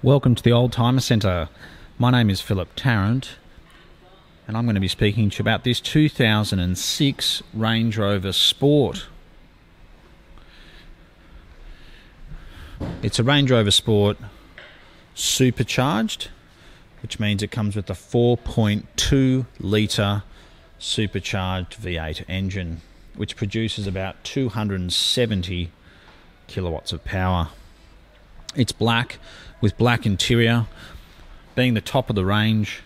Welcome to the Oldtimer Centre. My name is Philip Tarrant, and I'm going to be speaking to you about this 2006 Range Rover Sport. It's a Range Rover Sport supercharged, which means it comes with a 4.2 litre supercharged V8 engine, which produces about 270 kilowatts of power. It's black with black interior. Being the top of the range,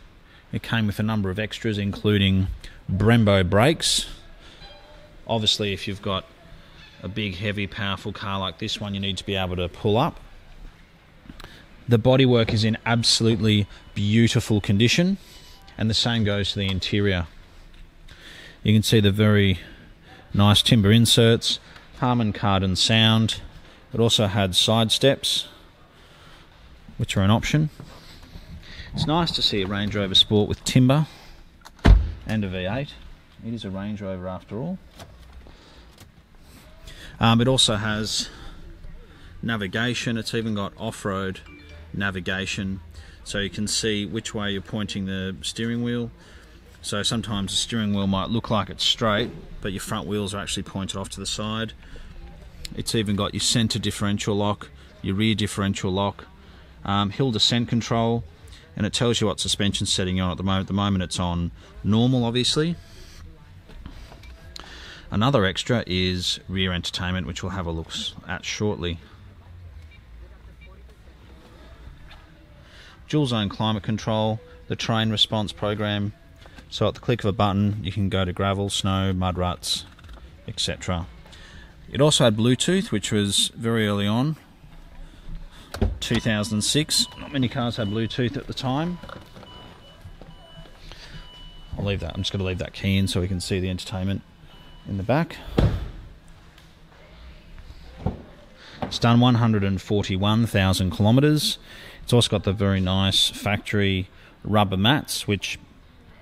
it came with a number of extras, including Brembo brakes. Obviously, if you've got a big, heavy, powerful car like this one, you need to be able to pull up. The bodywork is in absolutely beautiful condition, and the same goes to the interior. You can see the very nice timber inserts, Harman Kardon sound. It also had side steps which are an option. It's nice to see a Range Rover Sport with timber and a V8. It is a Range Rover after all. Um, it also has navigation, it's even got off road navigation so you can see which way you're pointing the steering wheel. So sometimes the steering wheel might look like it's straight, but your front wheels are actually pointed off to the side. It's even got your center differential lock, your rear differential lock, um, hill descent control, and it tells you what suspension setting you're on at the moment. At the moment, it's on normal, obviously. Another extra is rear entertainment, which we'll have a look at shortly. Dual zone climate control, the terrain response program. So at the click of a button, you can go to gravel, snow, mud ruts, etc. It also had Bluetooth, which was very early on, 2006. Not many cars had Bluetooth at the time. I'll leave that. I'm just going to leave that key in so we can see the entertainment in the back. It's done 141,000 kilometres. It's also got the very nice factory rubber mats, which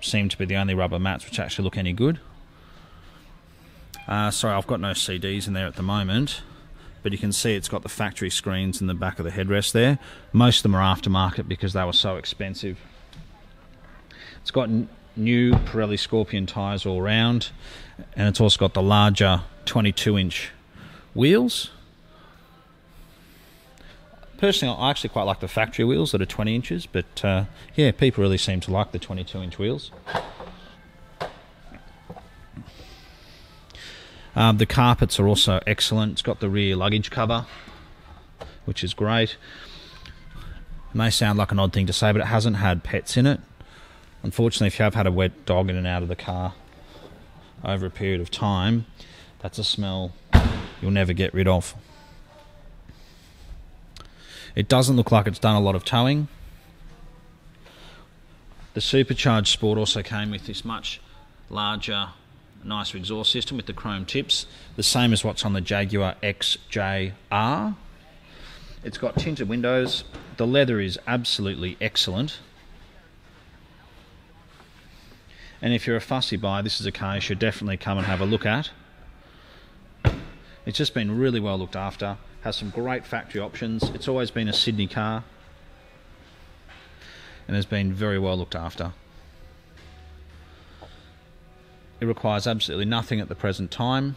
seem to be the only rubber mats which actually look any good. Uh, sorry, I've got no CDs in there at the moment but you can see it's got the factory screens in the back of the headrest there. Most of them are aftermarket because they were so expensive. It's got new Pirelli Scorpion tyres all round, and it's also got the larger 22 inch wheels. Personally, I actually quite like the factory wheels that are 20 inches, but uh, yeah, people really seem to like the 22 inch wheels. Um, the carpets are also excellent. It's got the rear luggage cover, which is great. It may sound like an odd thing to say, but it hasn't had pets in it. Unfortunately, if you have had a wet dog in and out of the car over a period of time, that's a smell you'll never get rid of. It doesn't look like it's done a lot of towing. The supercharged Sport also came with this much larger nicer exhaust system with the chrome tips, the same as what's on the Jaguar XJR. It's got tinted windows. The leather is absolutely excellent. And if you're a fussy buyer, this is a car you should definitely come and have a look at. It's just been really well looked after, has some great factory options. It's always been a Sydney car and has been very well looked after. It requires absolutely nothing at the present time.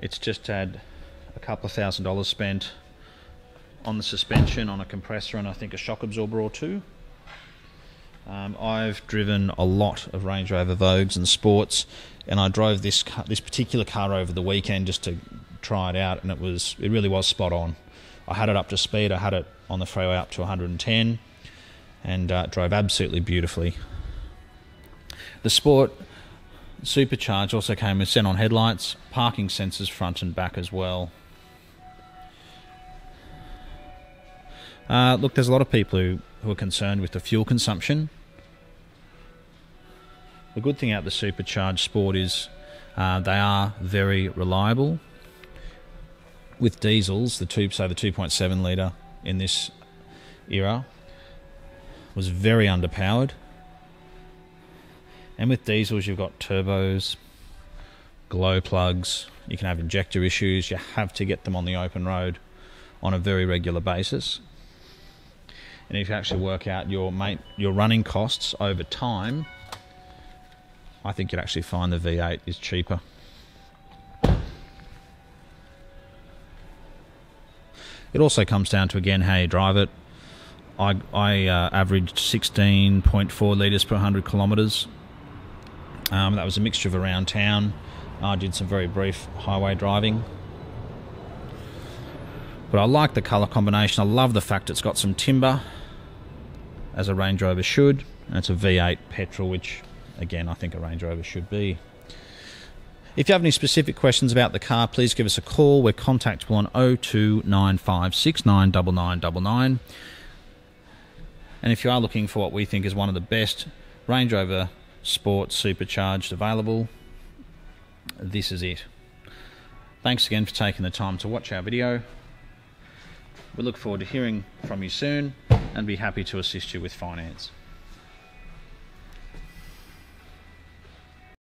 It's just had a couple of thousand dollars spent on the suspension, on a compressor, and I think a shock absorber or two. Um, I've driven a lot of Range Rover Vogues and Sports, and I drove this car, this particular car over the weekend just to try it out, and it was it really was spot on. I had it up to speed. I had it on the freeway up to 110, and uh, drove absolutely beautifully. The Sport Supercharge also came with xenon headlights, parking sensors front and back as well. Uh, look, there's a lot of people who, who are concerned with the fuel consumption. The good thing about the Supercharged Sport is uh, they are very reliable. With diesels, the two, say the 2.7 litre in this era was very underpowered and with diesels, you've got turbos, glow plugs, you can have injector issues, you have to get them on the open road on a very regular basis. And if you actually work out your mate, your running costs over time, I think you'd actually find the V8 is cheaper. It also comes down to again how you drive it. I, I uh, averaged 16.4 litres per 100 kilometres. Um, that was a mixture of around town. I did some very brief highway driving. But I like the colour combination. I love the fact it's got some timber, as a Range Rover should. And it's a V8 petrol, which, again, I think a Range Rover should be. If you have any specific questions about the car, please give us a call. We're contactable on 0295699999. And if you are looking for what we think is one of the best Range Rover Sport Supercharged available, this is it. Thanks again for taking the time to watch our video. We look forward to hearing from you soon and be happy to assist you with finance.